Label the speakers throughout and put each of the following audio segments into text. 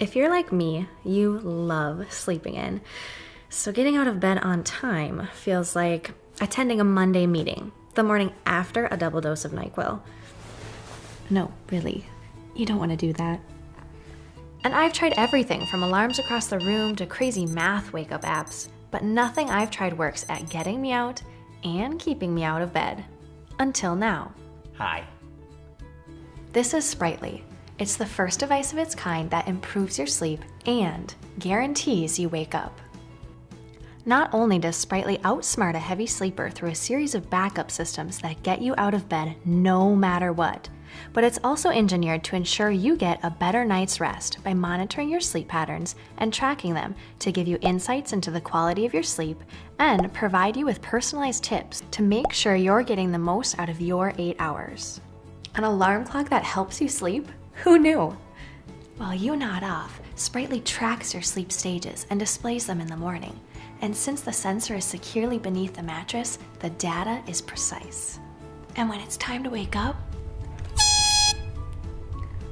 Speaker 1: If you're like me, you love sleeping in. So getting out of bed on time feels like attending a Monday meeting the morning after a double dose of NyQuil. No, really, you don't want to do that. And I've tried everything from alarms across the room to crazy math wake up apps, but nothing I've tried works at getting me out and keeping me out of bed. Until now.
Speaker 2: Hi.
Speaker 1: This is Sprightly. It's the first device of its kind that improves your sleep and guarantees you wake up. Not only does Sprightly outsmart a heavy sleeper through a series of backup systems that get you out of bed no matter what, but it's also engineered to ensure you get a better night's rest by monitoring your sleep patterns and tracking them to give you insights into the quality of your sleep and provide you with personalized tips to make sure you're getting the most out of your eight hours. An alarm clock that helps you sleep? Who knew? While you nod off, Sprightly tracks your sleep stages and displays them in the morning. And since the sensor is securely beneath the mattress, the data is precise. And when it's time to wake up,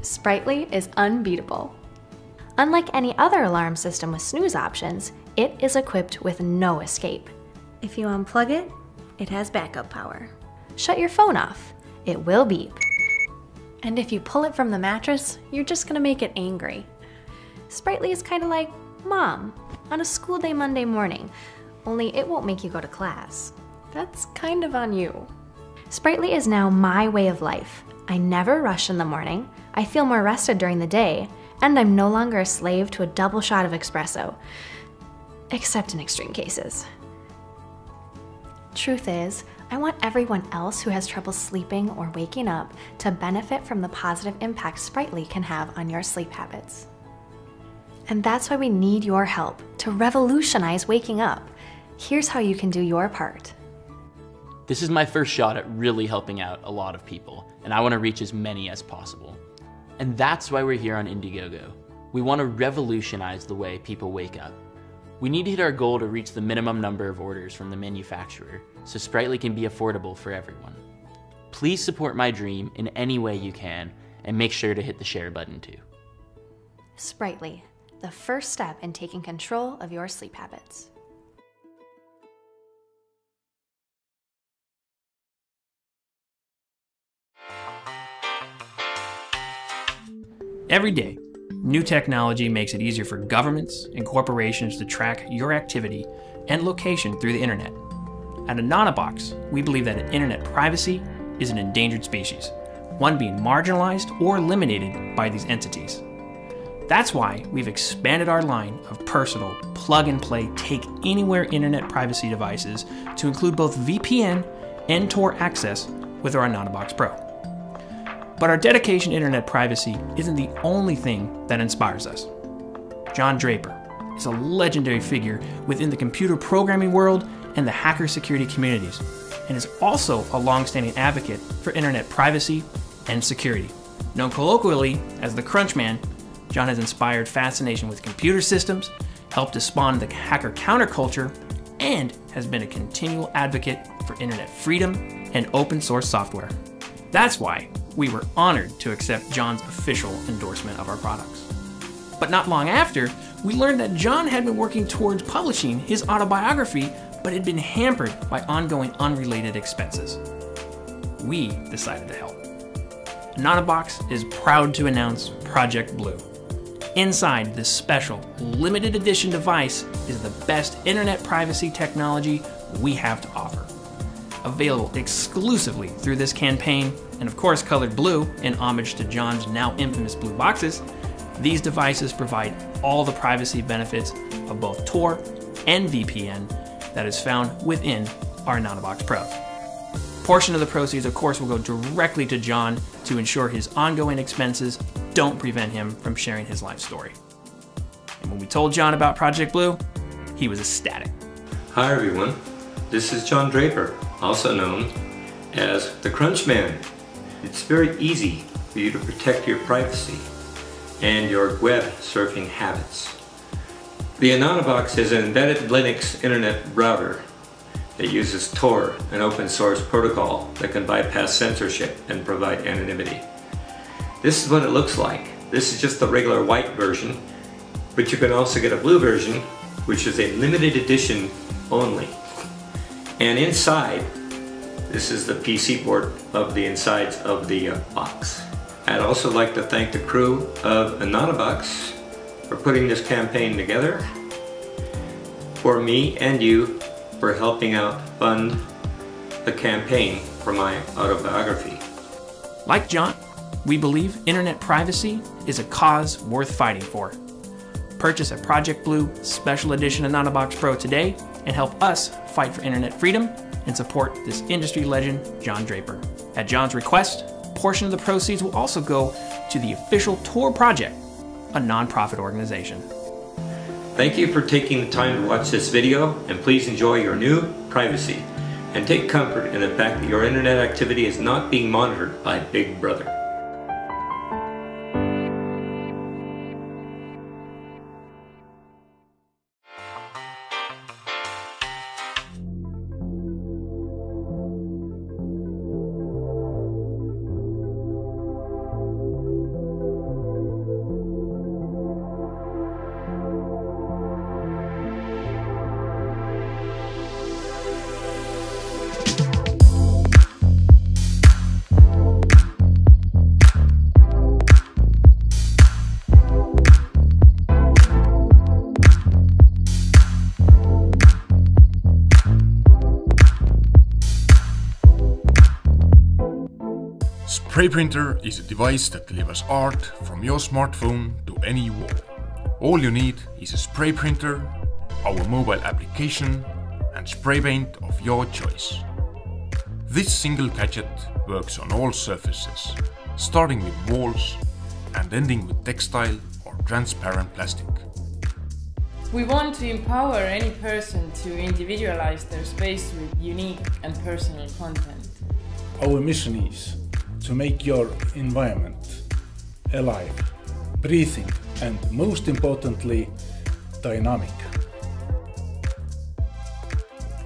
Speaker 1: Sprightly is unbeatable. Unlike any other alarm system with snooze options, it is equipped with no escape. If you unplug it, it has backup power. Shut your phone off, it will beep. And if you pull it from the mattress, you're just gonna make it angry. Sprightly is kind of like mom on a school day Monday morning, only it won't make you go to class. That's kind of on you. Sprightly is now my way of life. I never rush in the morning, I feel more rested during the day, and I'm no longer a slave to a double shot of espresso. Except in extreme cases. Truth is, I want everyone else who has trouble sleeping or waking up to benefit from the positive impact Sprightly can have on your sleep habits. And that's why we need your help to revolutionize waking up. Here's how you can do your part.
Speaker 2: This is my first shot at really helping out a lot of people, and I want to reach as many as possible. And that's why we're here on Indiegogo. We want to revolutionize the way people wake up. We need to hit our goal to reach the minimum number of orders from the manufacturer so Sprightly can be affordable for everyone. Please support my dream in any way you can and make sure to hit the share button too.
Speaker 1: Sprightly, the first step in taking control of your sleep habits.
Speaker 3: Every day, new technology makes it easier for governments and corporations to track your activity and location through the internet. At Anonabox, we believe that internet privacy is an endangered species, one being marginalized or eliminated by these entities. That's why we've expanded our line of personal, plug and play, take anywhere internet privacy devices to include both VPN and Tor access with our Anonabox Pro. But our dedication to internet privacy isn't the only thing that inspires us. John Draper is a legendary figure within the computer programming world and the hacker security communities, and is also a long-standing advocate for internet privacy and security. Known colloquially as the Crunchman, John has inspired fascination with computer systems, helped to spawn the hacker counterculture, and has been a continual advocate for internet freedom and open source software. That's why we were honored to accept John's official endorsement of our products. But not long after, we learned that John had been working towards publishing his autobiography, but had been hampered by ongoing unrelated expenses. We decided to help. Anonabox is proud to announce Project Blue. Inside this special, limited edition device is the best internet privacy technology we have to offer. Available exclusively through this campaign, and of course colored blue in homage to John's now infamous blue boxes, these devices provide all the privacy benefits of both Tor and VPN that is found within our Anonabox Pro. Portion of the proceeds, of course, will go directly to John to ensure his ongoing expenses don't prevent him from sharing his life story. And when we told John about Project Blue, he was ecstatic.
Speaker 4: Hi everyone, this is John Draper, also known as the Crunchman. It's very easy for you to protect your privacy and your web surfing habits. The Anonabox is an embedded Linux internet router that uses Tor, an open source protocol that can bypass censorship and provide anonymity. This is what it looks like. This is just the regular white version. but you can also get a blue version, which is a limited edition only. And inside, this is the PC board of the insides of the uh, box. I'd also like to thank the crew of Anonabox for putting this campaign together, for me and you for helping out fund the campaign for my autobiography.
Speaker 3: Like John, we believe internet privacy is a cause worth fighting for. Purchase a Project Blue Special Edition Anonabox Pro today and help us fight for internet freedom and support this industry legend, John Draper. At John's request, a portion of the proceeds will also go to the official Tor Project, a nonprofit organization.
Speaker 4: Thank you for taking the time to watch this video and please enjoy your new privacy and take comfort in the fact that your internet activity is not being monitored by Big Brother.
Speaker 5: Spray printer is a device that delivers art from your smartphone to any wall. All you need is a spray printer, our mobile application and spray paint of your choice. This single gadget works on all surfaces, starting with walls and ending with textile or transparent plastic.
Speaker 6: We want to empower any person to individualize their space with unique and personal content.
Speaker 7: Our mission is to make your environment alive, breathing, and most importantly, dynamic.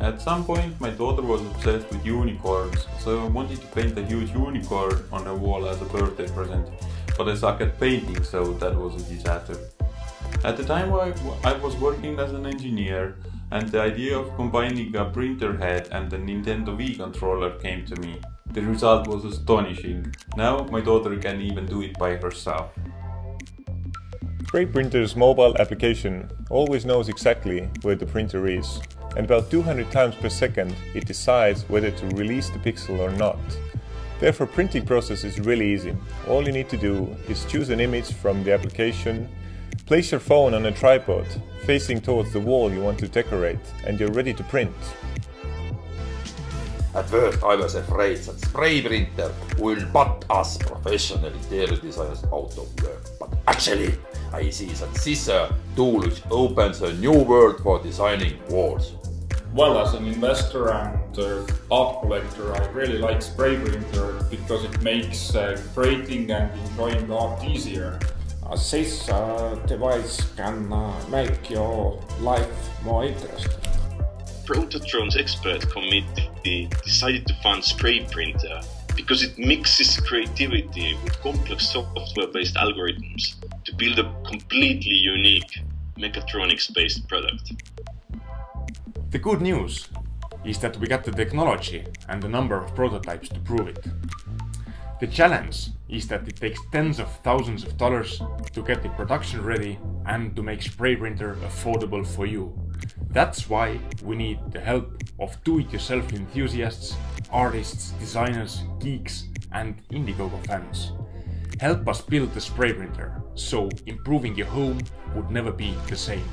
Speaker 8: At some point, my daughter was obsessed with unicorns, so I wanted to paint a huge unicorn on her wall as a birthday present. But I suck at painting, so that was a disaster. At the time, I was working as an engineer, and the idea of combining a printer head and a Nintendo Wii controller came to me. The result was astonishing. Now my daughter can even do it by herself.
Speaker 9: Spray Printer's mobile application always knows exactly where the printer is, and about 200 times per second it decides whether to release the pixel or not. Therefore printing process is really easy. All you need to do is choose an image from the application, place your phone on a tripod facing towards the wall you want to decorate, and you're ready to print.
Speaker 10: At first I was afraid that spray printer will put us professional interior designers out of work. But actually, I see that this uh, tool opens a new world for designing walls.
Speaker 11: Well, as an investor and uh, art collector, I really like spray printer because it makes uh, creating and enjoying art easier.
Speaker 12: Uh, this uh, device can uh, make your life more interesting.
Speaker 13: Prototrons expert committee decided to fund Spray Printer because it mixes creativity with complex software-based algorithms to build a completely unique mechatronics-based product.
Speaker 5: The good news is that we got the technology and the number of prototypes to prove it. The challenge is that it takes tens of thousands of dollars to get the production ready and to make Spray Printer affordable for you. That's why we need the help of do-it-yourself enthusiasts, artists, designers, geeks and Indiegogo fans. Help us build the spray printer, so improving your home would never be the same.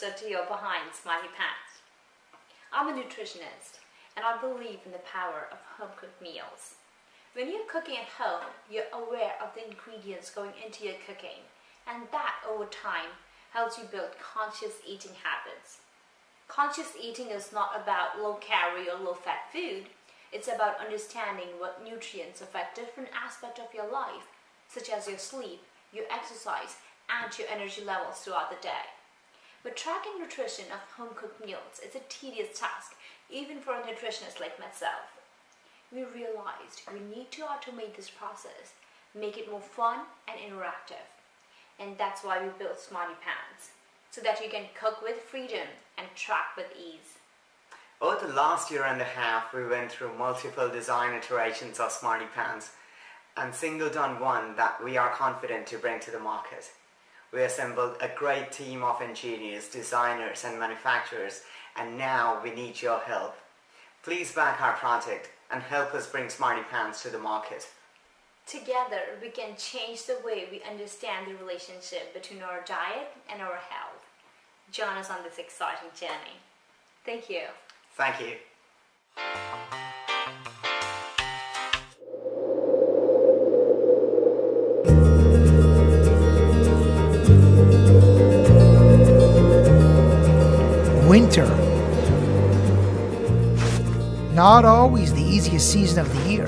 Speaker 14: Brother sister trio behind SmartyPans. I'm a nutritionist, and I believe in the power of home cooked meals. When you're cooking at home, you're aware of the ingredients going into your cooking, and that over time helps you build conscious eating habits. Conscious eating is not about low calorie or low fat food. It's about understanding what nutrients affect different aspects of your life, such as your sleep, your exercise, and your energy levels throughout the day. But tracking nutrition of home cooked meals is a tedious task, even for a nutritionist like myself. We realized we need to automate this process, make it more fun and interactive. And that's why we built SmartyPans so that you can cook with freedom and track with ease.
Speaker 15: Over the last year and a half, we went through multiple design iterations of SmartyPans and singled on one that we are confident to bring to the market. We assembled a great team of engineers, designers and manufacturers and now we need your help. Please back our project and help us bring SmartyPans to the market.
Speaker 14: Together, we can change the way we understand the relationship between our diet and our health. Join us on this exciting journey. Thank you.
Speaker 15: Thank you.
Speaker 16: Winter. Not always the easiest season of the year.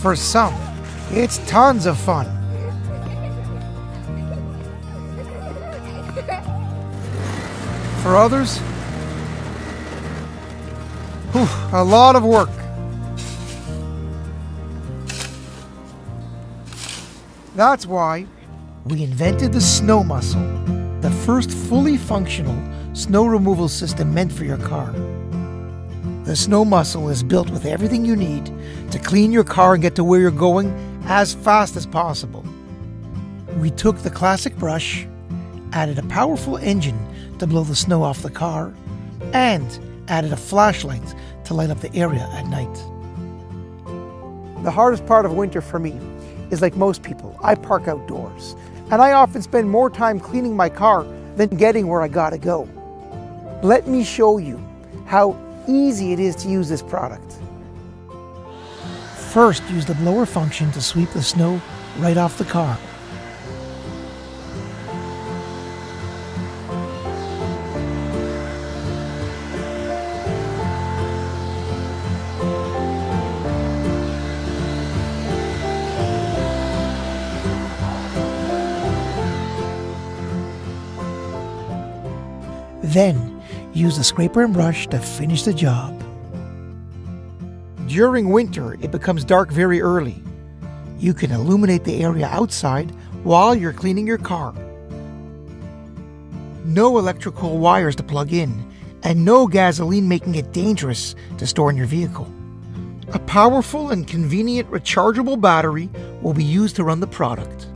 Speaker 16: For some, it's tons of fun. For others, whew, a lot of work. That's why we invented the Snow Muscle, first fully functional snow removal system meant for your car. The Snow Muscle is built with everything you need to clean your car and get to where you're going as fast as possible. We took the classic brush, added a powerful engine to blow the snow off the car, and added a flashlight to light up the area at night. The hardest part of winter for me is like most people, I park outdoors, and I often spend more time cleaning my car than getting where I gotta go. Let me show you how easy it is to use this product. First, use the blower function to sweep the snow right off the car. Then, use the scraper and brush to finish the job. During winter, it becomes dark very early. You can illuminate the area outside while you're cleaning your car. No electrical wires to plug in, and no gasoline making it dangerous to store in your vehicle. A powerful and convenient rechargeable battery will be used to run the product.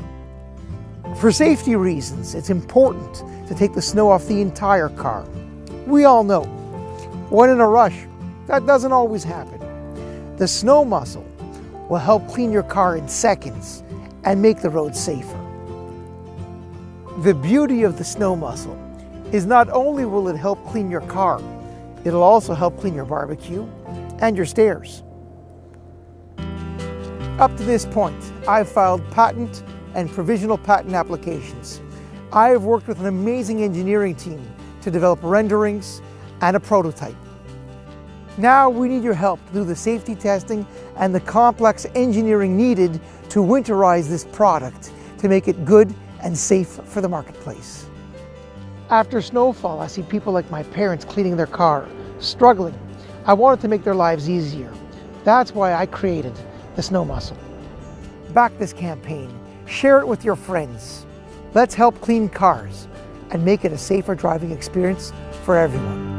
Speaker 16: For safety reasons, it's important to take the snow off the entire car. We all know, when in a rush, that doesn't always happen. The snow muscle will help clean your car in seconds and make the road safer. The beauty of the snow muscle is not only will it help clean your car, it'll also help clean your barbecue and your stairs. Up to this point, I've filed patent and provisional patent applications. I have worked with an amazing engineering team to develop renderings and a prototype. Now we need your help to do the safety testing and the complex engineering needed to winterize this product to make it good and safe for the marketplace. After snowfall, I see people like my parents cleaning their car, struggling. I wanted to make their lives easier. That's why I created the Snow Muscle. Back this campaign, share it with your friends. Let's help clean cars and make it a safer driving experience for everyone.